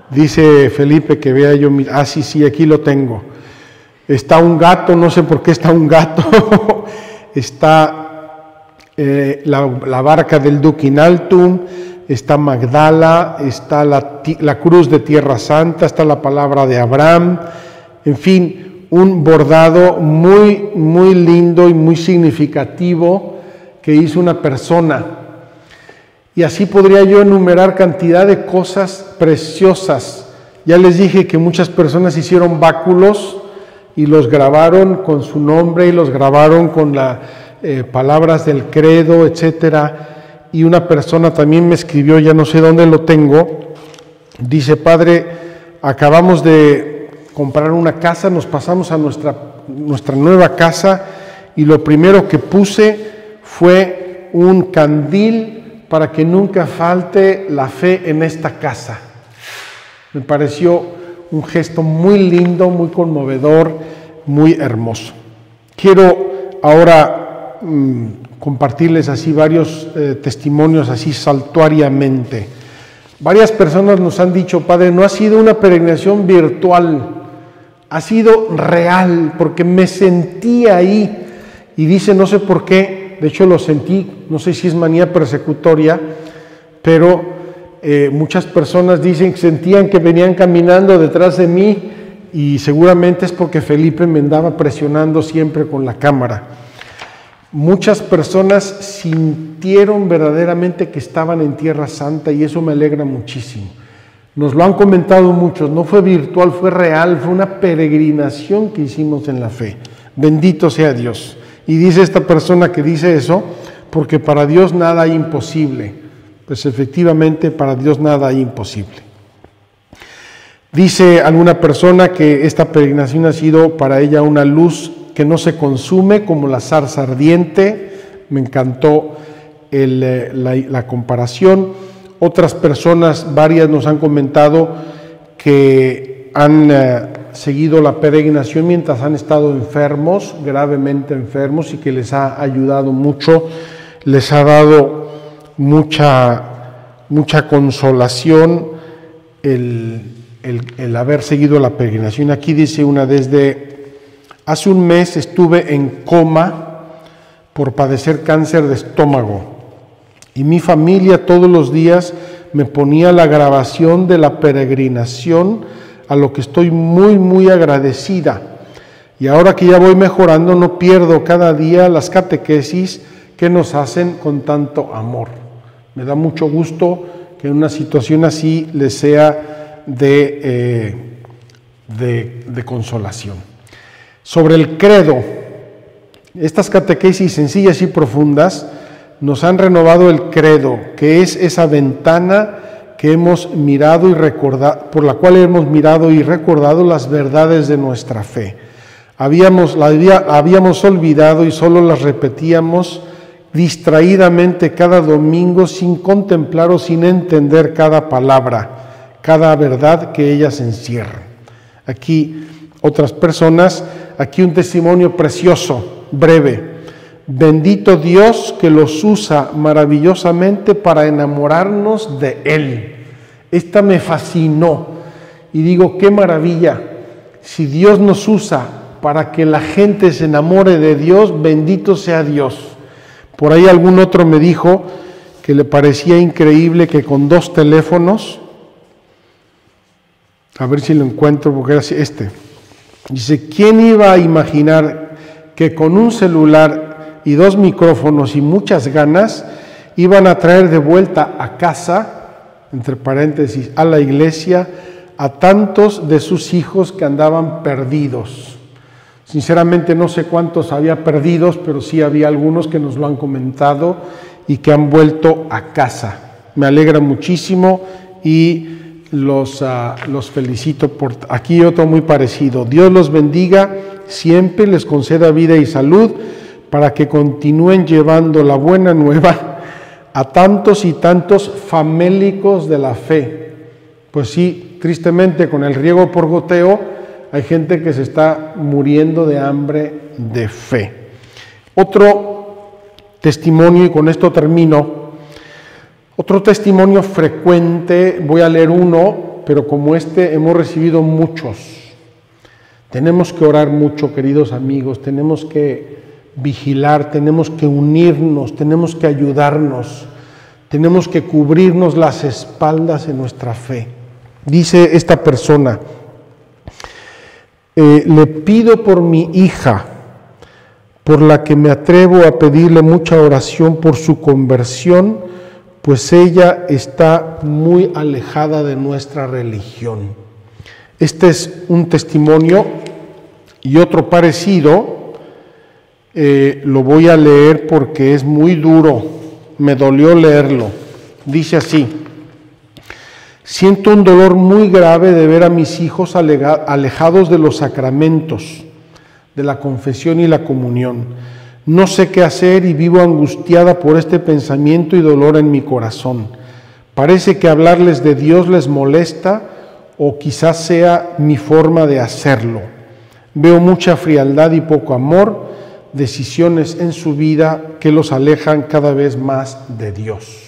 Dice Felipe que vea yo mi... Ah, sí, sí, aquí lo tengo. Está un gato, no sé por qué está un gato. está eh, la, barca del Duquinaltum, está Magdala, está la, la cruz de Tierra Santa, está la palabra de Abraham, en fin, un bordado muy, muy lindo y muy significativo que hizo una persona. Y así podría yo enumerar cantidad de cosas preciosas. Ya les dije que muchas personas hicieron báculos y los grabaron con su nombre y los grabaron con las eh, palabras del credo, etcétera. Y una persona también me escribió, ya no sé dónde lo tengo, dice, Padre, acabamos de comprar una casa, nos pasamos a nuestra, nuestra nueva casa y lo primero que puse fue un candil para que nunca falte la fe en esta casa. Me pareció un gesto muy lindo, muy conmovedor, muy hermoso. Quiero ahora mm, compartirles así varios eh, testimonios así saltuariamente. Varias personas nos han dicho, Padre, no ha sido una peregrinación virtual, ha sido real, porque me sentí ahí. Y dice, no sé por qué, de hecho lo sentí, no sé si es manía persecutoria, pero eh, muchas personas dicen que sentían que venían caminando detrás de mí y seguramente es porque Felipe me andaba presionando siempre con la cámara. Muchas personas sintieron verdaderamente que estaban en Tierra Santa y eso me alegra muchísimo. Nos lo han comentado muchos, no fue virtual, fue real, fue una peregrinación que hicimos en la fe. Bendito sea Dios. Y dice esta persona que dice eso, porque para Dios nada hay imposible. Pues efectivamente para Dios nada hay imposible. Dice alguna persona que esta peregrinación ha sido para ella una luz que no se consume como la zarza ardiente. Me encantó eh, la, la comparación. Otras personas, varias nos han comentado que han eh, seguido la peregrinación mientras han estado enfermos, gravemente enfermos, y que les ha ayudado mucho, les ha dado mucha, mucha consolación el, el- haber seguido la peregrinación. Aquí dice una desde hace un mes estuve en coma por padecer cáncer de estómago. Y mi familia todos los días me ponía la grabación de la peregrinación, a lo que estoy muy, muy agradecida. Y ahora que ya voy mejorando, no pierdo cada día las catequesis que nos hacen con tanto amor. Me da mucho gusto que en una situación así les sea de, eh, de, de consolación. Sobre el credo, estas catequesis sencillas y profundas nos han renovado el credo, que es esa ventana que hemos mirado y recordado, por la cual hemos mirado y recordado las verdades de nuestra fe. Habíamos, la había- habíamos olvidado y solo las repetíamos distraídamente cada domingo sin contemplar o sin entender cada palabra, cada verdad que ellas encierran. Aquí otras personas, aquí un testimonio precioso, breve. Bendito Dios que los usa maravillosamente para enamorarnos de Él. Esta me fascinó y digo, qué maravilla. Si Dios nos usa para que la gente se enamore de Dios, bendito sea Dios. Por ahí algún otro me dijo que le parecía increíble que con dos teléfonos, a ver si lo encuentro porque era este. Dice, ¿quién iba a imaginar que con un celular y dos micrófonos y muchas ganas iban a traer de vuelta a casa, entre paréntesis, a la iglesia, a tantos de sus hijos que andaban perdidos? Sinceramente no sé cuántos había perdidos, pero sí había algunos que nos lo han comentado y que han vuelto a casa. Me alegra muchísimo y los, ah, los felicito por aquí otro muy parecido. Dios los bendiga, siempre les conceda vida y salud para que continúen llevando la buena nueva a tantos y tantos famélicos de la fe. Pues sí, tristemente con el riego por goteo hay gente que se está muriendo de hambre de fe. Otro testimonio, y con esto termino, otro testimonio frecuente, voy a leer uno, pero como este hemos recibido muchos. Tenemos que orar mucho, queridos amigos, tenemos que vigilar, tenemos que unirnos, tenemos que ayudarnos, tenemos que cubrirnos las espaldas en nuestra fe. Dice esta persona, eh, le pido por mi hija, por la que me atrevo a pedirle mucha oración por su conversión, pues ella está muy alejada de nuestra religión. Este es un testimonio y otro parecido, eh, lo voy a leer porque es muy duro, me dolió leerlo. Dice así, siento un dolor muy grave de ver a mis hijos alejados de los sacramentos, de la confesión y la comunión. No sé qué hacer y vivo angustiada por este pensamiento y dolor en mi corazón. Parece que hablarles de Dios les molesta o quizás sea mi forma de hacerlo. Veo mucha frialdad y poco amor, decisiones en su vida que los alejan cada vez más de Dios.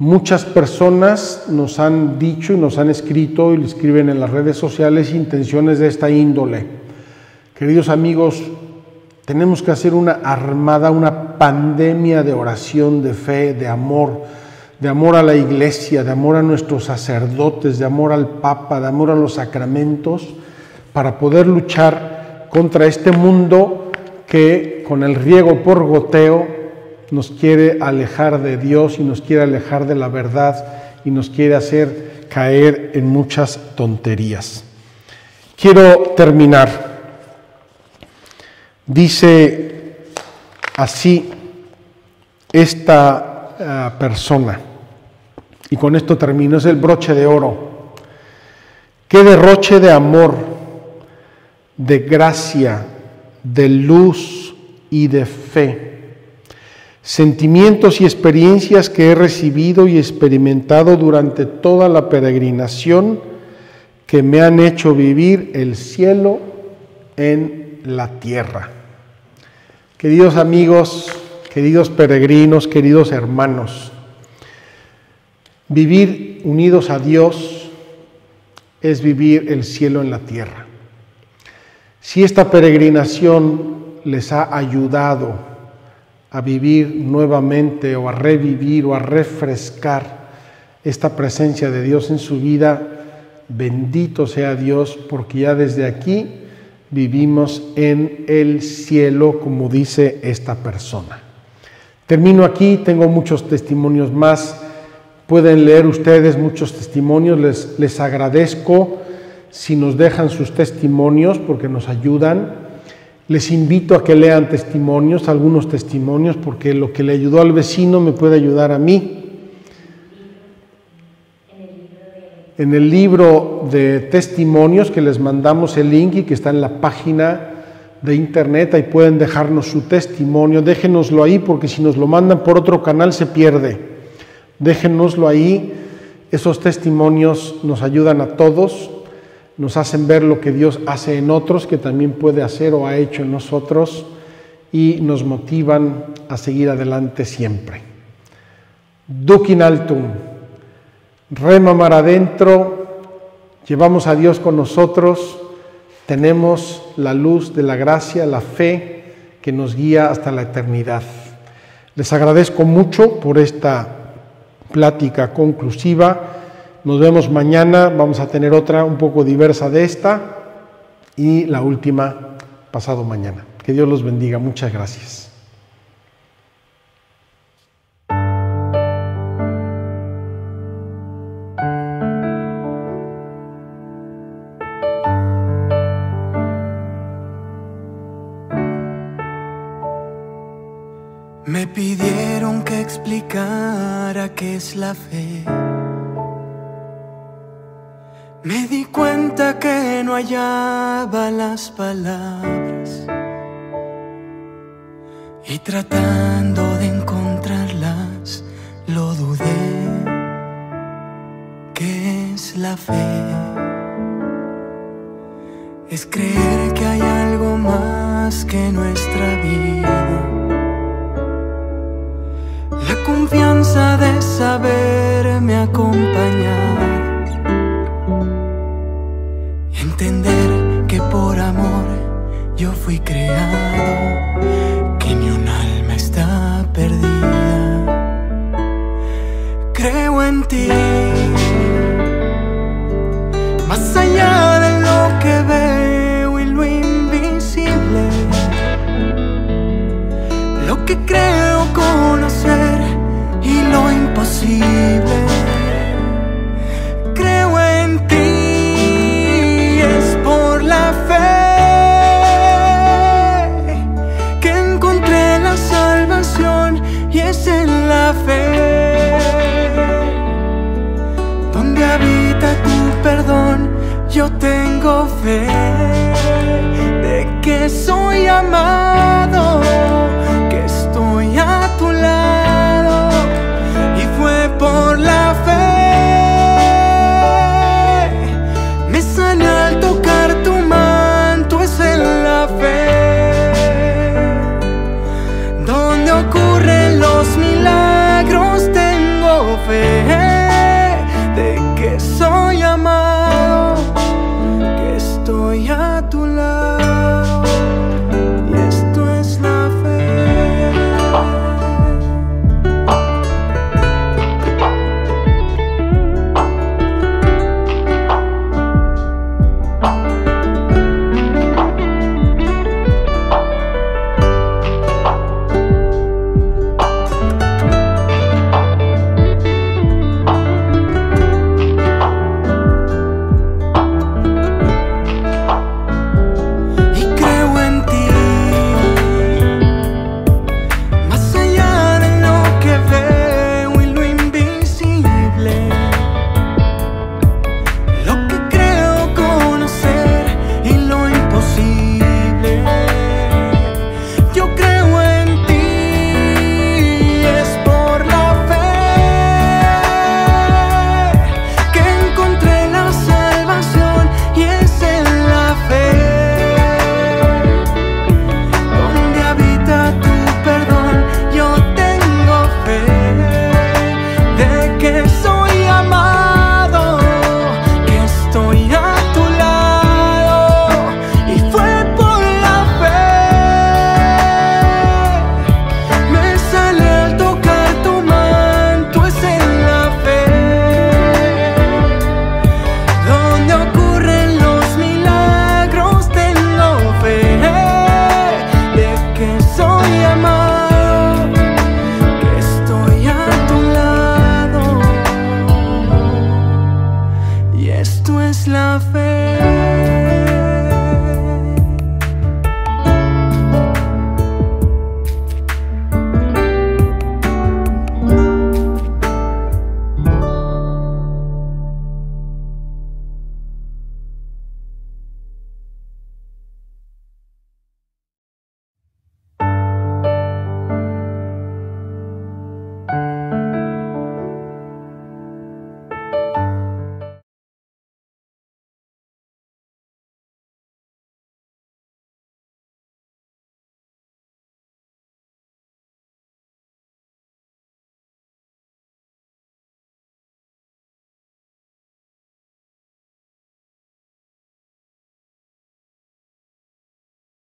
Muchas personas nos han dicho y nos han escrito y le escriben en las redes sociales intenciones de esta índole. Queridos amigos, tenemos que hacer una armada, una pandemia de oración, de fe, de amor, de amor a la iglesia, de amor a nuestros sacerdotes, de amor al Papa, de amor a los sacramentos, para poder luchar contra este mundo que con el riego por goteo nos quiere alejar de Dios y nos quiere alejar de la verdad y nos quiere hacer caer en muchas tonterías. Quiero terminar. Dice así esta uh, persona, y con esto termino, es el broche de oro. Qué derroche de amor, de gracia, de luz y de fe. Sentimientos y experiencias que he recibido y experimentado durante toda la peregrinación que me han hecho vivir el cielo en la tierra. Queridos amigos, queridos peregrinos, queridos hermanos, vivir unidos a Dios es vivir el cielo en la tierra. Si esta peregrinación les ha ayudado a vivir nuevamente o a revivir o a refrescar esta presencia de Dios en su vida, bendito sea Dios porque ya desde aquí vivimos en el cielo, como dice esta persona. Termino aquí, tengo muchos testimonios más, pueden leer ustedes muchos testimonios, les, les agradezco si nos dejan sus testimonios porque nos ayudan. Les invito a que lean testimonios, algunos testimonios, porque lo que le ayudó al vecino me puede ayudar a mí. En el libro de testimonios que les mandamos el link y que está en la página de internet, ahí pueden dejarnos su testimonio, déjenoslo ahí porque si nos lo mandan por otro canal se pierde. Déjenoslo ahí, esos testimonios nos ayudan a todos nos hacen ver lo que Dios hace en otros, que también puede hacer o ha hecho en nosotros, y nos motivan a seguir adelante siempre. Dukin altum, rema mar adentro, llevamos a Dios con nosotros, tenemos la luz de la gracia, la fe que nos guía hasta la eternidad. Les agradezco mucho por esta plática conclusiva nos vemos mañana, vamos a tener otra un poco diversa de esta y la última pasado mañana. Que Dios los bendiga, muchas gracias. Me pidieron que explicara qué es la fe. Me di cuenta que no hallaba las palabras y tratando de encontrarlas lo dudé. ¿Qué es la fe? Es creer que hay algo más que nuestra vida. La confianza de saberme acompañar